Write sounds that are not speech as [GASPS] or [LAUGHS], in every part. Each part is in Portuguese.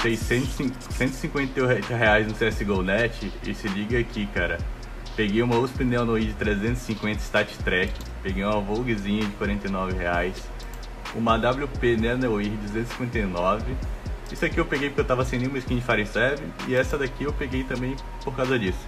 botei 158 reais no CSGO Net e se liga aqui, cara. Peguei uma USP Neonoid 350 Stat Track, peguei uma Voguezinha de 49 reais, uma WP Neonoid 259. Isso aqui eu peguei porque eu tava sem nenhuma skin de Fire 7 e essa daqui eu peguei também por causa disso.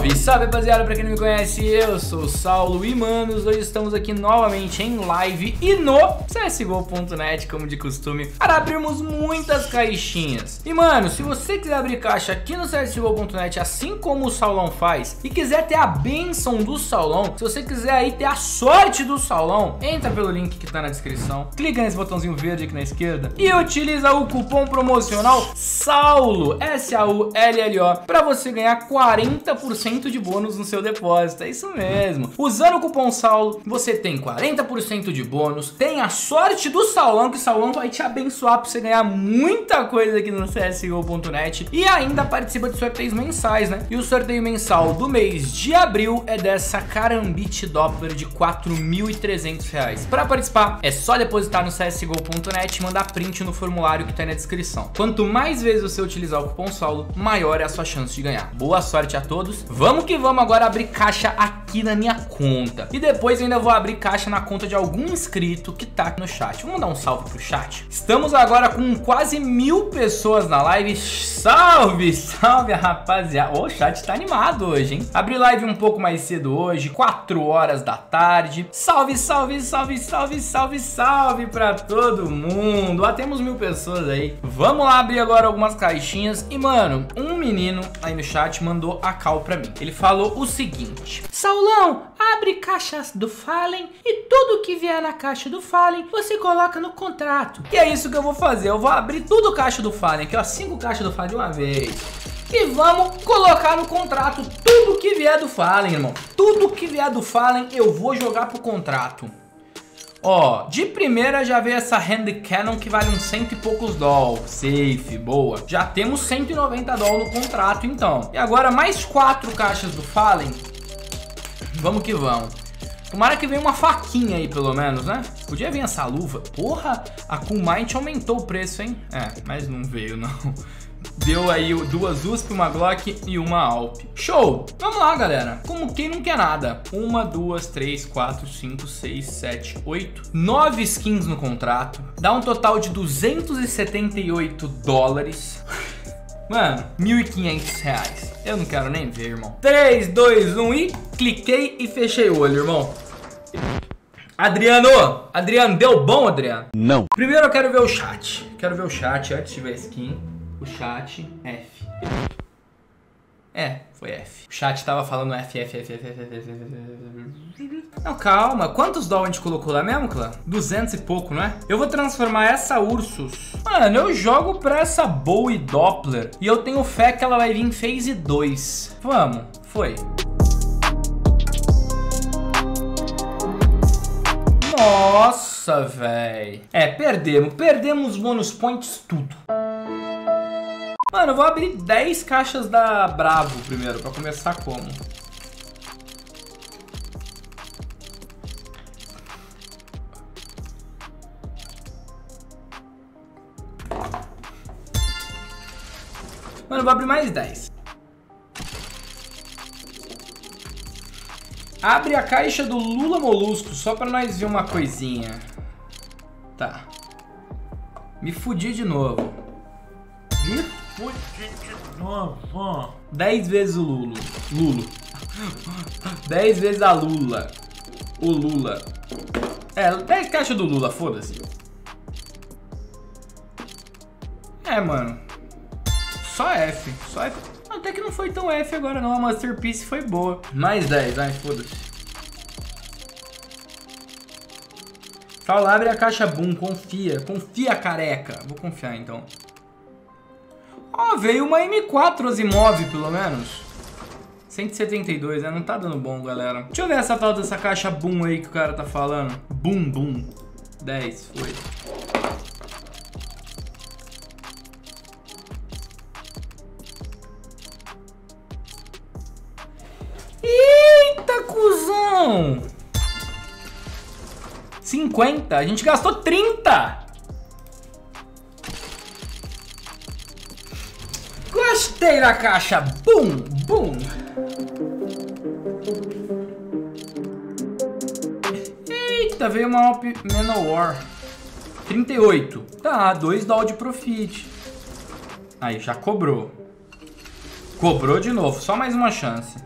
Salve, salve rapaziada, pra quem não me conhece, eu sou o Saulo e manos, hoje estamos aqui novamente em live e no CSGO.net, como de costume, para abrirmos muitas caixinhas. E mano, se você quiser abrir caixa aqui no CSGO.net, assim como o Saulão faz, e quiser ter a benção do Saulão, se você quiser aí ter a sorte do Saulão, entra pelo link que tá na descrição, clica nesse botãozinho verde aqui na esquerda e utiliza o cupom promocional SAULO, S-A-U-L-L-O, pra você ganhar 40% de bônus no seu depósito. É isso mesmo. Usando o cupom SAULO, você tem 40% de bônus, tem a sorte do Saulão, que o Saulão vai te abençoar pra você ganhar muita coisa aqui no CSGO.net e ainda participa de sorteios mensais, né? E o sorteio mensal do mês de abril é dessa Carambit Doppler de 4.300 reais. Para participar, é só depositar no CSGO.net e mandar print no formulário que tá na descrição. Quanto mais vezes você utilizar o cupom SAULO, maior é a sua chance de ganhar. Boa sorte a todos. Vamos que vamos agora abrir caixa aqui na minha conta. E depois ainda vou abrir caixa na conta de algum inscrito que tá aqui no chat. Vamos dar um salve pro chat? Estamos agora com quase mil pessoas na live. Salve, salve rapaziada. O chat tá animado hoje, hein? Abri live um pouco mais cedo hoje, 4 horas da tarde. Salve, salve, salve, salve, salve, salve pra todo mundo. Ó, temos mil pessoas aí. Vamos lá abrir agora algumas caixinhas. E mano, um menino aí no chat mandou a cal pra mim. Ele falou o seguinte: Saulão, abre caixas do Fallen e tudo que vier na caixa do Fallen você coloca no contrato. E é isso que eu vou fazer. Eu vou abrir tudo caixa do Fallen aqui, ó, cinco caixas do Fallen de uma vez. E vamos colocar no contrato tudo que vier do Fallen, irmão. Tudo que vier do Fallen eu vou jogar pro contrato. Ó, de primeira já veio essa Hand Cannon que vale uns cento e poucos doll. Safe, boa. Já temos 190 doll no contrato, então. E agora mais quatro caixas do Fallen. Vamos que vamos. Tomara que venha uma faquinha aí, pelo menos, né? Podia vir essa luva. Porra, a Cool Mind aumentou o preço, hein? É, mas não veio, não. [LAUGHS] Deu aí duas USP, uma Glock e uma Alp. Show! Vamos lá, galera. Como quem não quer nada. Uma, duas, três, quatro, cinco, seis, sete, oito, nove skins no contrato. Dá um total de 278 dólares. [LAUGHS] Mano, 1.500 reais. Eu não quero nem ver, irmão. 3, 2, 1 e cliquei e fechei o olho, irmão. Adriano! Adriano, deu bom, Adriano? Não. Primeiro eu quero ver o chat. Quero ver o chat antes de ver a skin. O chat, F. É, foi F. O chat tava falando F, F, F, F, F, F, F, F. Não, calma. Quantos doll a gente colocou lá mesmo, clã? 200 e pouco, não é? Eu vou transformar essa Ursus. Mano, eu jogo pra essa Bowie Doppler. E eu tenho fé que ela vai vir em phase 2. Vamos, foi. Nossa, véi. É, perdemos. Perdemos bônus points tudo. Mano, eu vou abrir 10 caixas da Bravo primeiro, pra começar como? Mano, eu vou abrir mais 10. Abre a caixa do Lula Molusco, só pra nós ver uma coisinha. Tá. Me fudi de novo. Me novo. 10 vezes o Lulo. Lulo. 10 vezes a Lula. O Lula. É, 10 caixas do Lula, foda-se. É, mano. Só F. Só F. Até que não foi tão F agora não. A Masterpiece foi boa. Mais 10, ai, foda-se. Fala, abre a caixa Boom, confia. Confia, careca. Vou confiar, então. Ó, oh, veio uma M4 Asimov, pelo menos. 172, né? Não tá dando bom, galera. Deixa eu ver essa tal dessa caixa boom aí que o cara tá falando. Boom, boom. 10, foi. Eita, cuzão! 50? A gente gastou 30! Gostei da caixa. Bum, bum. Eita, veio uma Alp Manowar. 38. Tá, 2 doll de profit. Aí, já cobrou. Cobrou de novo, só mais uma chance.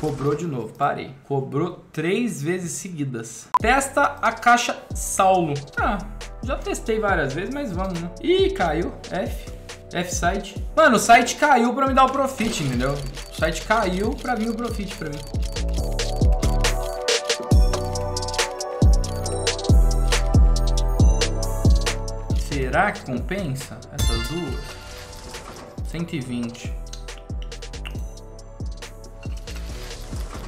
Cobrou de novo, parei. Cobrou três vezes seguidas. Testa a caixa Saulo. Ah, já testei várias vezes, mas vamos, né? Ih, caiu. F. F-site. Mano, o site caiu pra me dar o profit, entendeu? O site caiu pra vir o profit pra mim. Será que compensa essas duas? 120.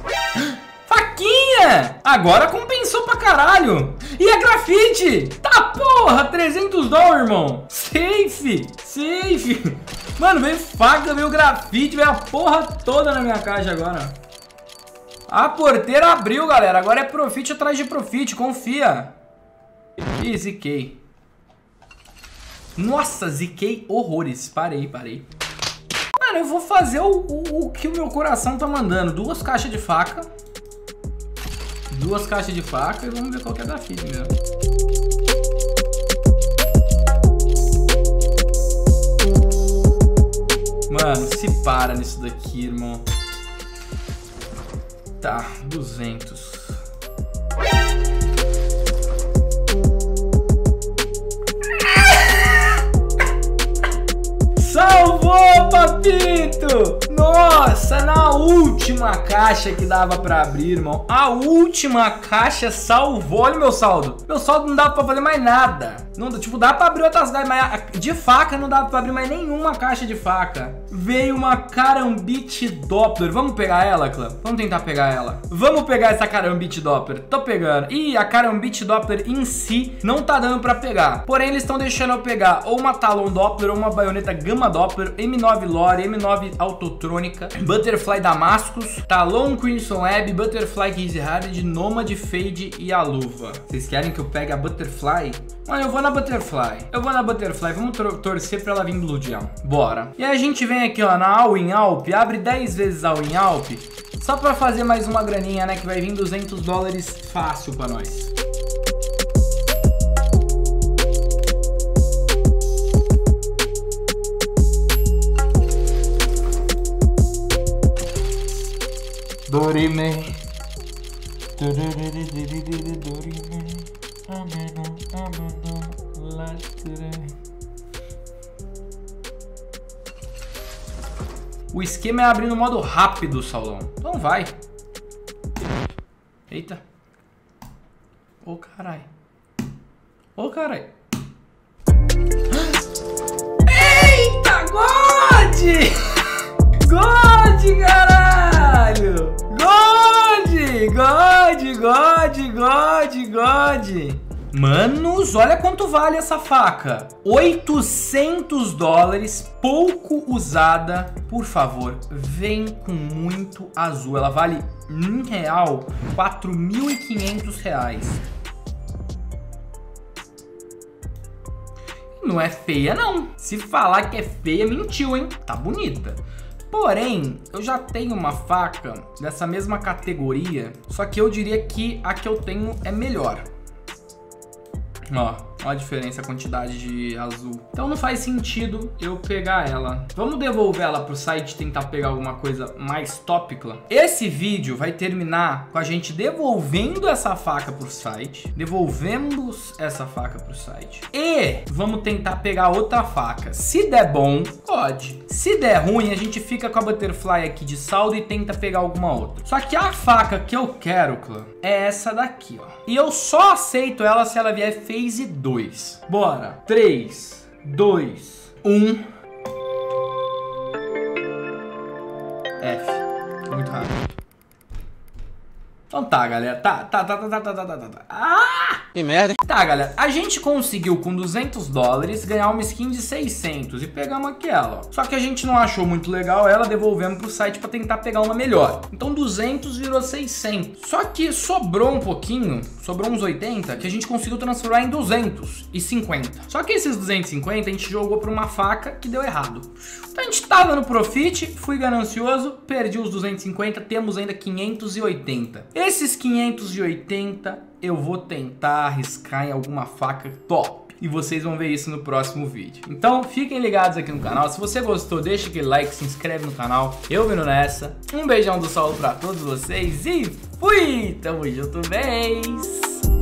[GASPS] Faquinha! Agora compensou caralho. E a grafite? Tá porra, 300 dólares, irmão. Safe, safe. Mano, veio faca, veio grafite, veio a porra toda na minha caixa agora. A porteira abriu, galera. Agora é profit atrás de profit, confia. Ih, ziquei. Nossa, ziquei horrores. Parei, parei. Mano, eu vou fazer o, o, o que o meu coração tá mandando. Duas caixas de faca. Duas caixas de faca e vamos ver qual que é da filha mesmo. Mano, se para nisso daqui, irmão. Tá, 200. Salvou, papito! Nossa, na última caixa que dava pra abrir, irmão. A última caixa salvou. Olha o meu saldo. Meu saldo não dava pra fazer mais nada. Não, tipo, dá pra abrir outras caixas, mas de faca não dava pra abrir mais nenhuma caixa de faca. Veio uma Carambit Doppler. Vamos pegar ela, clã? Vamos tentar pegar ela. Vamos pegar essa Carambit Doppler. Tô pegando. Ih, a Carambit Doppler em si não tá dando pra pegar. Porém, eles estão deixando eu pegar ou uma Talon Doppler ou uma baioneta Gamma Doppler, M9 Lore, M9 Autotrônica, Butterfly Damascus, Talon Crimson Web, Butterfly Case Hard, Nomad Fade e a luva. Vocês querem que eu pegue a Butterfly? Mano, eu vou na Butterfly. Eu vou na Butterfly. Vamos torcer pra ela vir Blue Gem. Bora. E a gente vem aqui, ó, na All in Alp. Abre 10 vezes All in Alp. Só pra fazer mais uma graninha, né? Que vai vir 200 dólares fácil pra nós. Dorime. Dorime. O esquema é abrir no modo rápido, Saulão. Então vai. Eita. Ô, oh, carai. Ô, oh, carai. Eita, God! God, caralho! God! God, God, God, God! Manos, olha quanto vale essa faca. 800 dólares, pouco usada. Por favor, vem com muito azul. Ela vale, em real, 4.500 reais. Não é feia, não. Se falar que é feia, mentiu, hein? Tá bonita. Porém, eu já tenho uma faca dessa mesma categoria, só que eu diria que a que eu tenho é melhor. Ó, Olha a diferença, a quantidade de azul. Então não faz sentido eu pegar ela. Vamos devolver ela pro site tentar pegar alguma coisa mais tópica. Esse vídeo vai terminar com a gente devolvendo essa faca pro site. Devolvemos essa faca pro site. E vamos tentar pegar outra faca. Se der bom, pode. Se der ruim, a gente fica com a Butterfly aqui de saldo e tenta pegar alguma outra. Só que a faca que eu quero, clã, é essa daqui, ó. E eu só aceito ela se ela vier phase 2. 2. Bora. 3, 2, 1. F. Então tá, galera. Tá tá, tá, tá, tá, tá, tá, tá, tá, tá, Ah! Que merda, hein? Tá, galera. A gente conseguiu com 200 dólares ganhar uma skin de 600 e pegamos aquela, ó. Só que a gente não achou muito legal ela, devolvemos pro site pra tentar pegar uma melhor. Então 200 virou 600. Só que sobrou um pouquinho, sobrou uns 80, que a gente conseguiu transformar em 250. Só que esses 250 a gente jogou pra uma faca que deu errado. Então a gente tava no profit, fui ganancioso, perdi os 250, temos ainda 580. Esses 580 eu vou tentar arriscar em alguma faca top. E vocês vão ver isso no próximo vídeo. Então fiquem ligados aqui no canal. Se você gostou, deixa aquele like, se inscreve no canal. Eu vendo nessa. Um beijão do Saulo pra todos vocês e fui! Tamo junto, beijo!